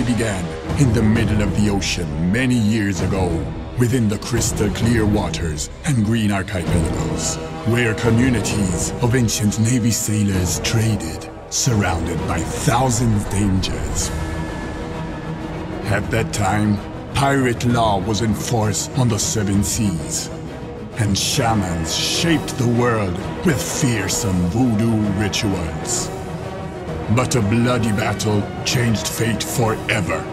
Story began in the middle of the ocean many years ago, within the crystal clear waters and green archipelagos, where communities of ancient Navy sailors traded, surrounded by thousands of dangers. At that time, pirate law was in force on the seven seas, and shamans shaped the world with fearsome voodoo rituals. But a bloody battle changed fate forever.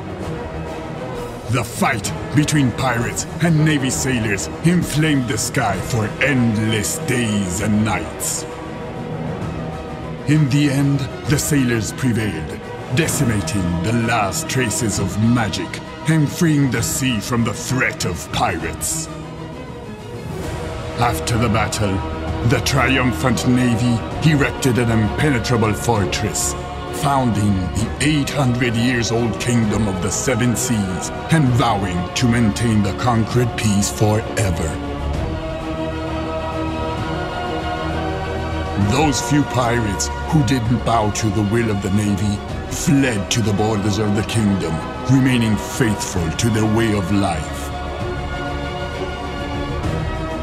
The fight between pirates and Navy sailors inflamed the sky for endless days and nights. In the end, the sailors prevailed, decimating the last traces of magic and freeing the sea from the threat of pirates. After the battle, the triumphant navy erected an impenetrable fortress, founding the 800 years old kingdom of the Seven Seas and vowing to maintain the conquered peace forever. Those few pirates who didn't bow to the will of the Navy fled to the borders of the kingdom, remaining faithful to their way of life.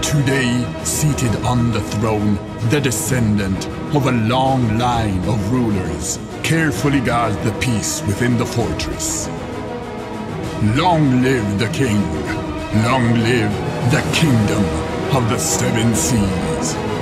Today, seated on the throne, the descendant of a long line of rulers carefully guard the peace within the fortress. Long live the king! Long live the kingdom of the seven seas!